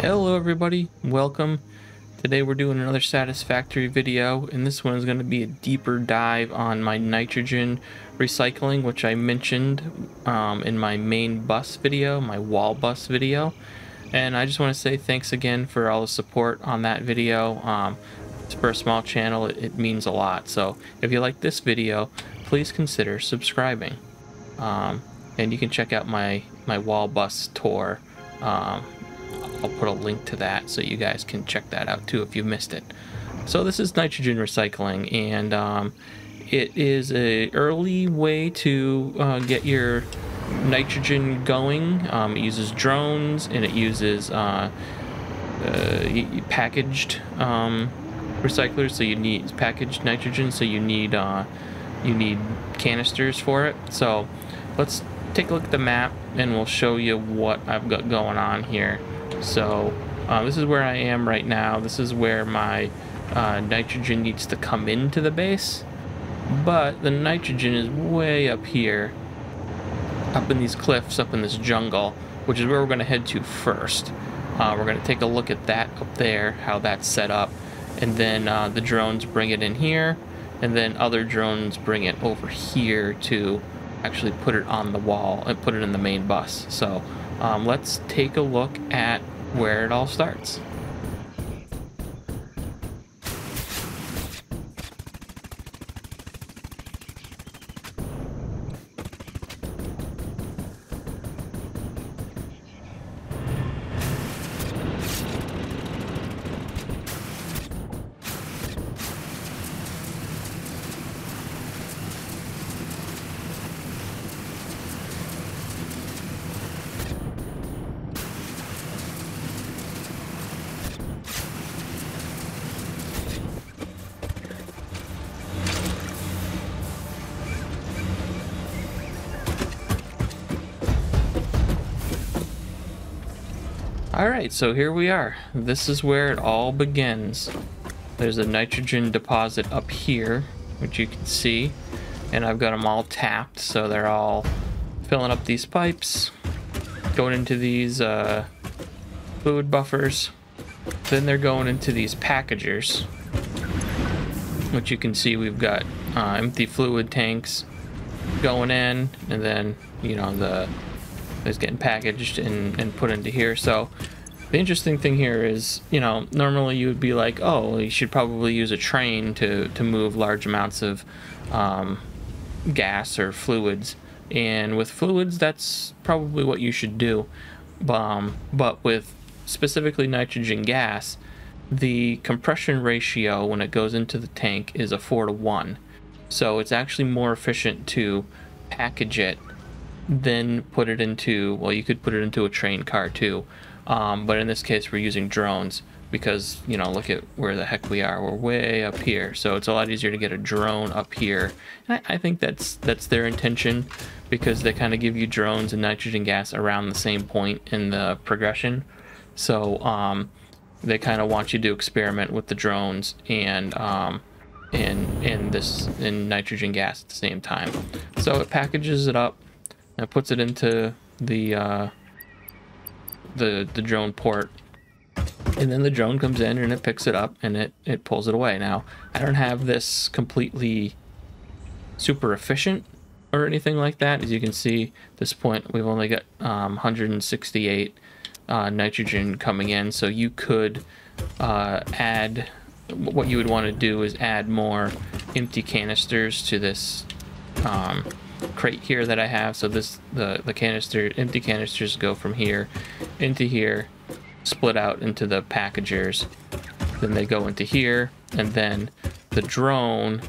Hello everybody, welcome. Today we're doing another Satisfactory video and this one is going to be a deeper dive on my nitrogen recycling which I mentioned um, in my main bus video, my wall bus video. And I just want to say thanks again for all the support on that video. Um, for a small channel it, it, means a lot so if you like this video please consider subscribing. Um, and you can check out my, my wall bus tour um, I'll put a link to that so you guys can check that out too if you missed it. So this is nitrogen recycling, and um, it is a early way to uh, get your nitrogen going. Um, it uses drones and it uses uh, uh, packaged um, recyclers. So you need packaged nitrogen. So you need uh, you need canisters for it. So let's take a look at the map and we'll show you what I've got going on here. So uh, this is where I am right now. This is where my uh, nitrogen needs to come into the base. But the nitrogen is way up here, up in these cliffs, up in this jungle, which is where we're going to head to first. Uh, we're going to take a look at that up there, how that's set up. And then uh, the drones bring it in here. And then other drones bring it over here to actually put it on the wall and put it in the main bus. So um, let's take a look at where it all starts. Alright, so here we are. This is where it all begins. There's a nitrogen deposit up here, which you can see. And I've got them all tapped, so they're all filling up these pipes, going into these uh, fluid buffers. Then they're going into these packagers, which you can see we've got uh, empty fluid tanks going in, and then, you know, the is getting packaged and, and put into here. So the interesting thing here is, you know, normally you would be like, oh, you should probably use a train to, to move large amounts of um, gas or fluids. And with fluids, that's probably what you should do. Um, but with specifically nitrogen gas, the compression ratio when it goes into the tank is a 4 to 1. So it's actually more efficient to package it then put it into, well, you could put it into a train car too. Um, but in this case, we're using drones because, you know, look at where the heck we are. We're way up here. So it's a lot easier to get a drone up here. I, I think that's, that's their intention because they kind of give you drones and nitrogen gas around the same point in the progression. So um, they kind of want you to experiment with the drones and um, and and this in nitrogen gas at the same time. So it packages it up it puts it into the uh, the the drone port, and then the drone comes in and it picks it up and it it pulls it away. Now I don't have this completely super efficient or anything like that. As you can see, this point we've only got um, 168 uh, nitrogen coming in, so you could uh, add. What you would want to do is add more empty canisters to this um, crate here that I have. So this the the canister empty canisters go from here into here, split out into the packagers. Then they go into here, and then the drone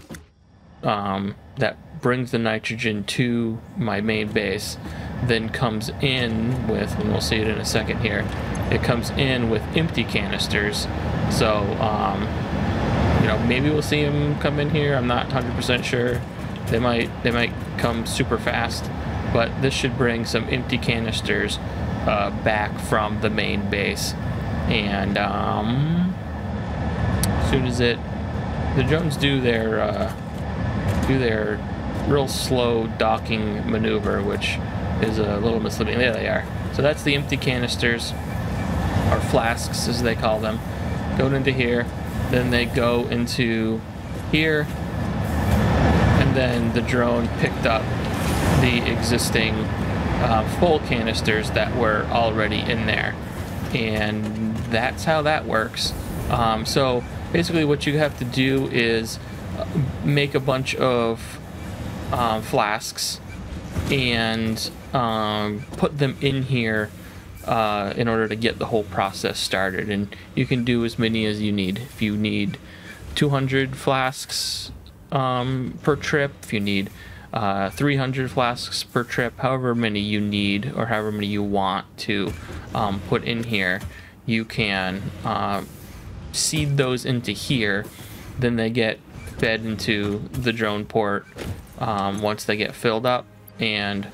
um, that brings the nitrogen to my main base then comes in with, and we'll see it in a second here, it comes in with empty canisters. So, um, you know, maybe we'll see them come in here. I'm not 100% sure. They might they might come super fast, but this should bring some empty canisters uh, back from the main base. And um, as soon as it, the drones do their uh, do their real slow docking maneuver, which is a little misleading. There they are. So that's the empty canisters. or flasks as they call them, going into here, then they go into here, then the drone picked up the existing uh, full canisters that were already in there. And that's how that works. Um, so basically, what you have to do is uh, make a bunch of um, flasks and um, put them in here uh, in order to get the whole process started. And you can do as many as you need. If you need 200 flasks um, per trip, if you need uh, 300 flasks per trip, however many you need or however many you want to um, put in here, you can uh, seed those into here. Then they get fed into the drone port um, once they get filled up, and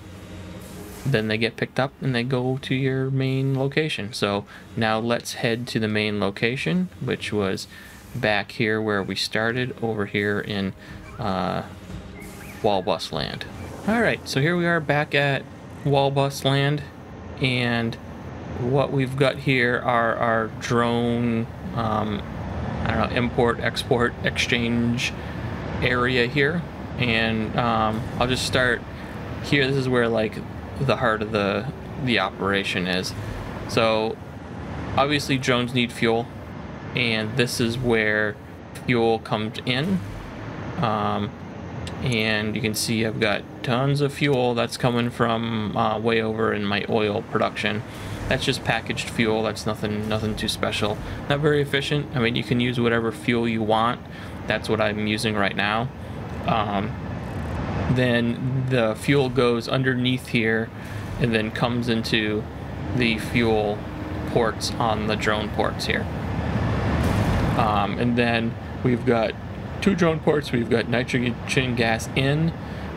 then they get picked up and they go to your main location. So now let's head to the main location, which was back here where we started over here in uh, Walbus Land. All right, so here we are back at Walbus Land, and what we've got here are our drone, um, I don't know, import, export, exchange area here. And um, I'll just start here. This is where like the heart of the the operation is. So obviously drones need fuel, and this is where fuel comes in. Um, and you can see I've got tons of fuel that's coming from uh, way over in my oil production. That's just packaged fuel. That's nothing, nothing too special. Not very efficient. I mean, you can use whatever fuel you want. That's what I'm using right now. Um, then the fuel goes underneath here, and then comes into the fuel ports on the drone ports here. Um, and then we've got two drone ports. We've got nitrogen gas in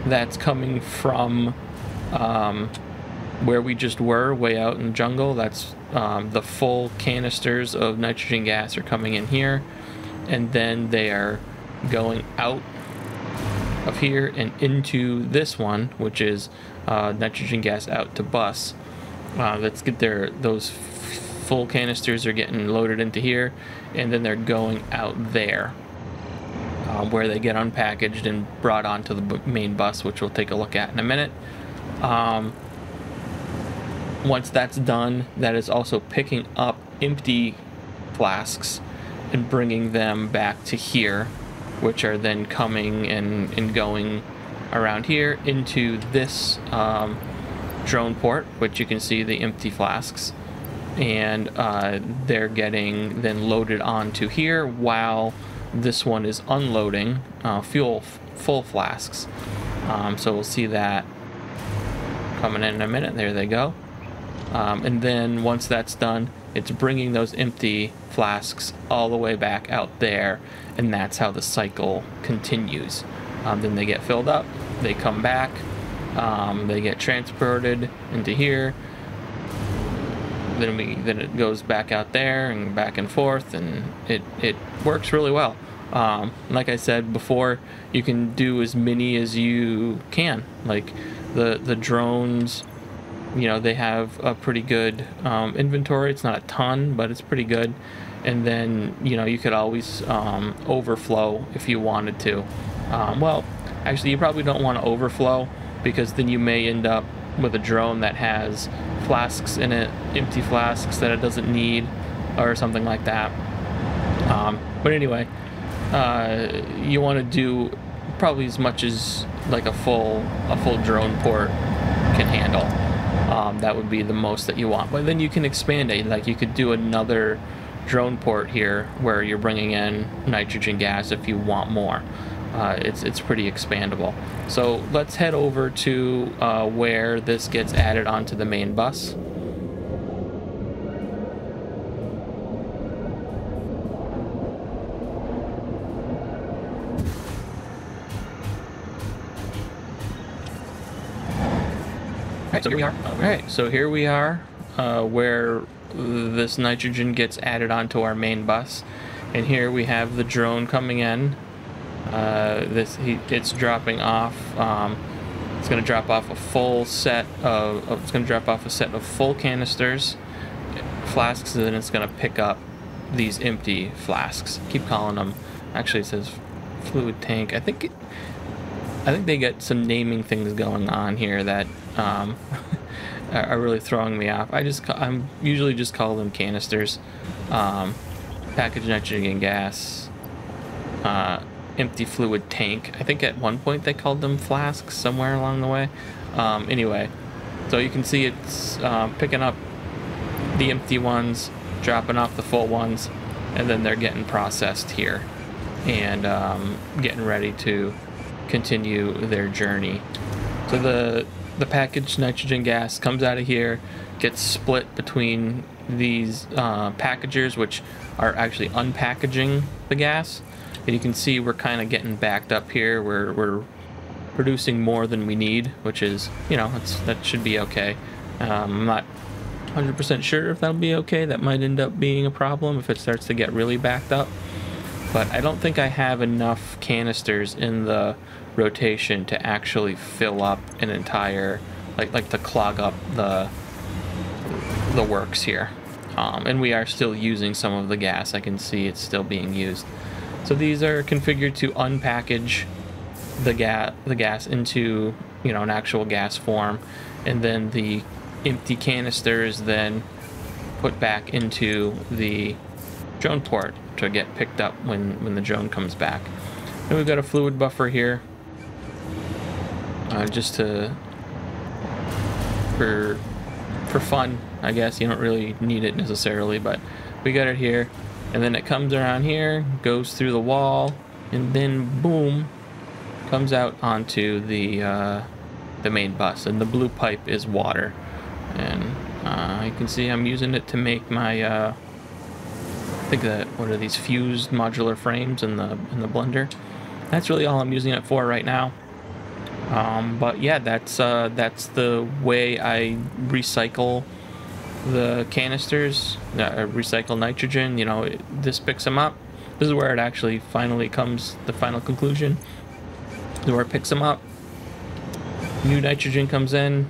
that's coming from um, where we just were, way out in the jungle. That's um, the full canisters of nitrogen gas are coming in here, and then they are going out of here and into this one, which is uh, nitrogen gas out to bus. Uh, let's get their those full canisters are getting loaded into here, and then they're going out there um, where they get unpackaged and brought onto the main bus, which we'll take a look at in a minute. Um, once that's done, that is also picking up empty flasks and bringing them back to here, which are then coming and, and going around here into this um, drone port, which you can see the empty flasks. And uh, they're getting then loaded onto here while this one is unloading uh, fuel full flasks. Um, so we'll see that coming in, in a minute. There they go. Um, and then once that's done, it's bringing those empty flasks all the way back out there, and that's how the cycle continues. Um, then they get filled up, they come back, um, they get transported into here. Then we then it goes back out there and back and forth, and it it works really well. Um, like I said before, you can do as many as you can. Like the the drones, you know, they have a pretty good um, inventory. It's not a ton, but it's pretty good. And then you know you could always um, overflow if you wanted to. Um, well, actually, you probably don't want to overflow because then you may end up with a drone that has flasks in it, empty flasks that it doesn't need, or something like that. Um, but anyway, uh, you want to do probably as much as like a full a full drone port can handle. Um, that would be the most that you want. But then you can expand it. Like you could do another drone port here where you're bringing in nitrogen gas if you want more. Uh, it's it's pretty expandable. So let's head over to uh, where this gets added onto the main bus. Alright, so here we are. Alright, so here we are uh, where this nitrogen gets added onto our main bus. And here we have the drone coming in. Uh, this he, It's dropping off. Um, it's going to drop off a full set of, it's going to drop off a set of full canisters flasks, and then it's gonna pick up these empty flasks. Keep calling them. Actually, it says fluid tank. I think. I think they get some naming things going on here that um, are really throwing me off. I just I'm usually just call them canisters, um, packaged nitrogen gas, uh, empty fluid tank. I think at one point they called them flasks somewhere along the way. Um, anyway, so you can see it's uh, picking up the empty ones, dropping off the full ones, and then they're getting processed here and um, getting ready to continue their journey. So the the packaged nitrogen gas comes out of here, gets split between these uh, packagers, which are actually unpackaging the gas. And you can see we're kind of getting backed up here. We're, we're producing more than we need, which is, you know, that should be okay. Um, I'm not 100% sure if that'll be okay. That might end up being a problem if it starts to get really backed up. But I don't think I have enough canisters in the rotation to actually fill up an entire, like, like to clog up the, the works here. Um, and we are still using some of the gas. I can see it's still being used. So these are configured to unpackage the gas the gas into you know an actual gas form, and then the empty canisters then put back into the drone port to get picked up when when the drone comes back. And we've got a fluid buffer here, uh, just to for for fun, I guess. You don't really need it necessarily, but we got it here. And then it comes around here, goes through the wall, and then boom, comes out onto the uh, the main bus. And the blue pipe is water. And uh, you can see I'm using it to make my, uh, I think that, what are these fused modular frames in the, in the blender. That's really all I'm using it for right now. Um, but yeah, that's uh, that's the way I recycle the canisters, uh, recycle nitrogen. You know, it, this picks them up. This is where it actually finally comes, the final conclusion. Where it picks them up. New nitrogen comes in.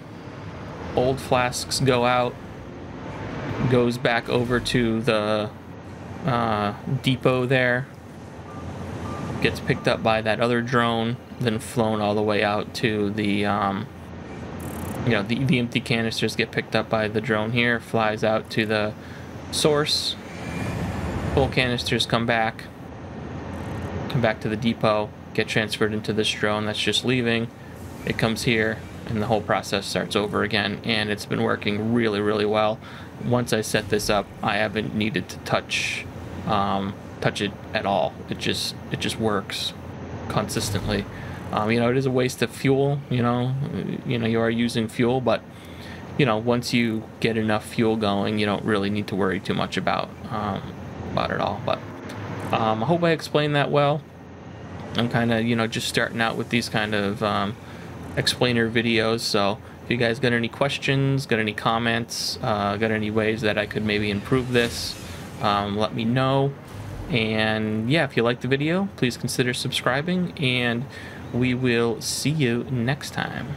Old flasks go out. Goes back over to the uh, depot there. Gets picked up by that other drone then flown all the way out to the, um, you know, the, the empty canisters get picked up by the drone here, flies out to the source, full canisters come back, come back to the depot, get transferred into this drone that's just leaving. It comes here, and the whole process starts over again, and it's been working really, really well. Once I set this up, I haven't needed to touch um, touch it at all. It just it just works consistently. Um, you know, it is a waste of fuel. You know, you know you are using fuel, but you know once you get enough fuel going, you don't really need to worry too much about um, about it all. But um, I hope I explained that well. I'm kind of you know just starting out with these kind of um, explainer videos, so if you guys got any questions, got any comments, uh, got any ways that I could maybe improve this, um, let me know. And yeah, if you like the video, please consider subscribing and we will see you next time.